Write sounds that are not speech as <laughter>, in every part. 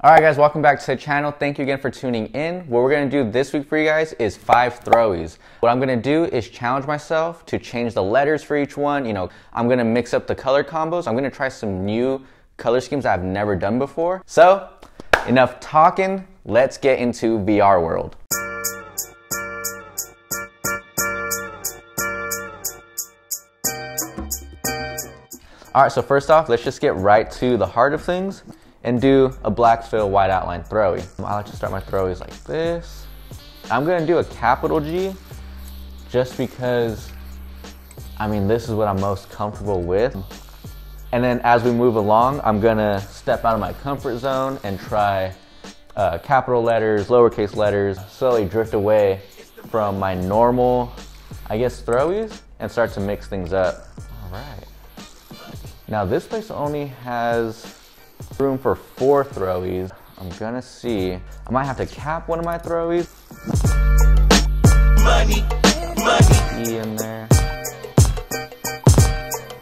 All right, guys, welcome back to the channel. Thank you again for tuning in. What we're gonna do this week for you guys is five throwies. What I'm gonna do is challenge myself to change the letters for each one. You know, I'm gonna mix up the color combos. I'm gonna try some new color schemes I've never done before. So, enough talking. Let's get into VR world. All right, so first off, let's just get right to the heart of things and do a black fill white outline throwy. I like to start my throwies like this. I'm gonna do a capital G just because, I mean, this is what I'm most comfortable with. And then as we move along, I'm gonna step out of my comfort zone and try uh, capital letters, lowercase letters, slowly drift away from my normal, I guess, throwies and start to mix things up. All right. Now this place only has room for four throwies. I'm gonna see. I might have to cap one of my throwies. Money, money. E in there.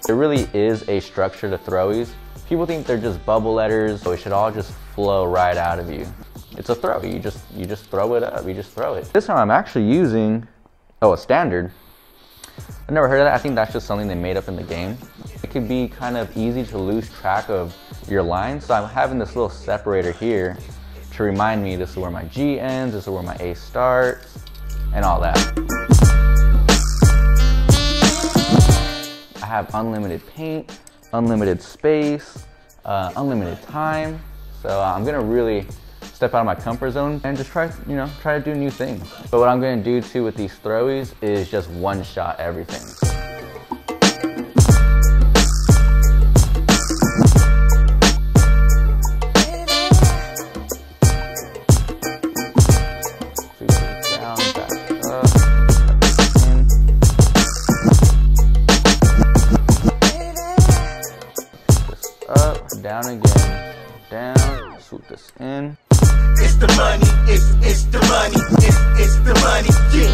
There really is a structure to throwies. People think they're just bubble letters, so it should all just flow right out of you. It's a throw. You just you just throw it up. You just throw it. This time I'm actually using oh a standard. I've never heard of that. I think that's just something they made up in the game it could be kind of easy to lose track of your lines. So I'm having this little separator here to remind me this is where my G ends, this is where my A starts, and all that. I have unlimited paint, unlimited space, uh, unlimited time. So I'm gonna really step out of my comfort zone and just try, you know, try to do new things. But what I'm gonna do too with these throwies is just one shot everything. down again, down, swoop this in. It's the money, it's, it's the money, it's, it's the money, yeah.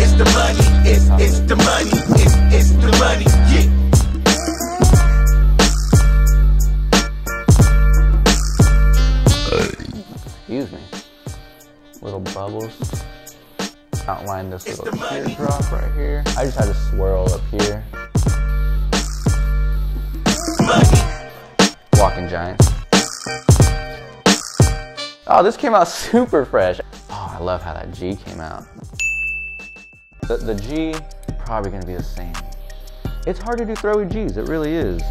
It's the money, it's, it's the money, it's, it's the money, yeah. Excuse me. Little bubbles. Outline this little teardrop right here. I just had to swirl up here. Walking Giants. Oh, this came out <laughs> super fresh. Oh, I love how that G came out. The, the G, probably gonna be the same. It's hard to do throwy Gs, it really is.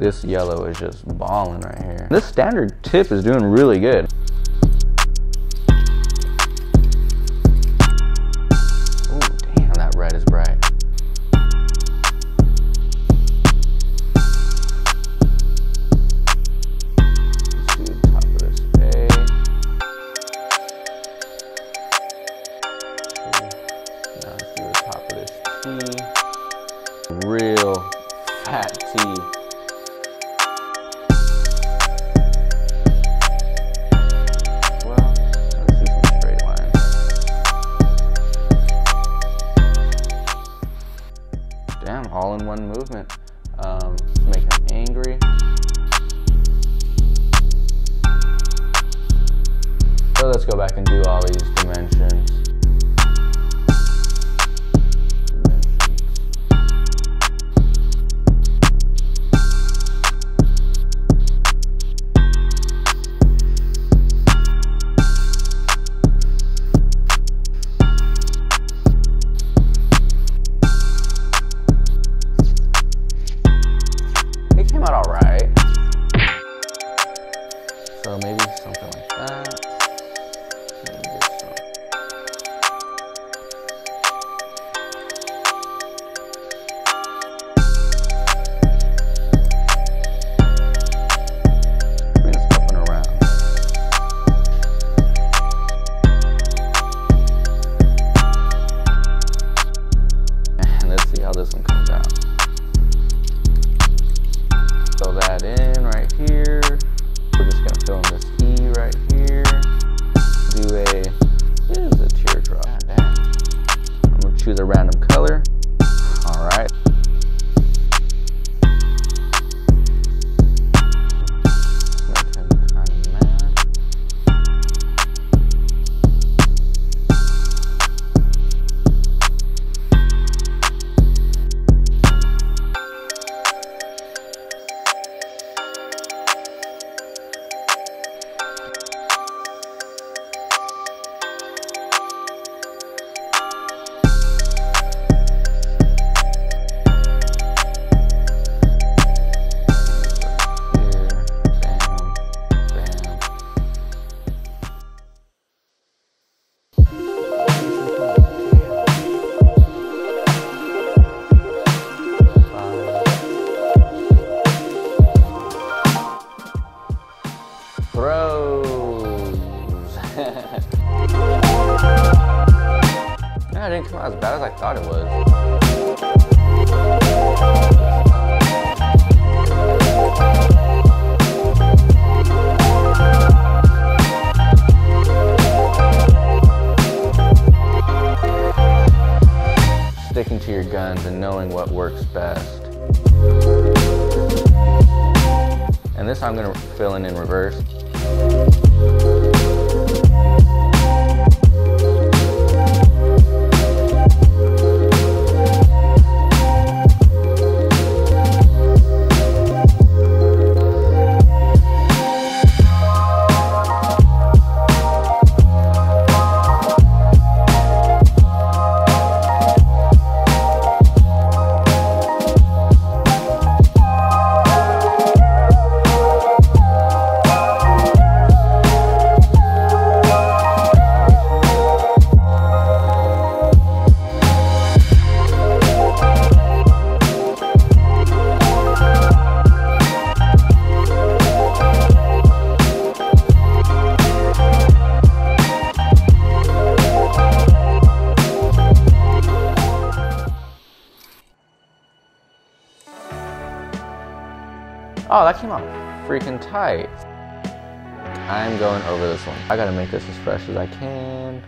This yellow is just balling right here. This standard tip is doing really good. Oh, damn, that red is bright. See the top of this A. Now see the top of this T. Real fat T. let's go back and do all these dimensions. Thought it was. Sticking to your guns and knowing what works best. And this I'm gonna fill in in reverse. Oh, that came out freaking tight. I'm going over this one. I gotta make this as fresh as I can.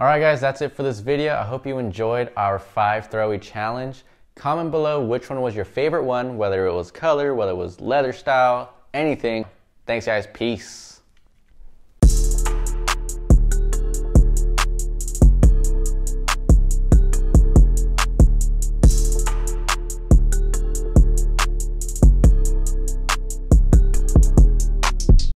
All right, guys, that's it for this video. I hope you enjoyed our five throwy challenge. Comment below which one was your favorite one, whether it was color, whether it was leather style, anything. Thanks, guys. Peace.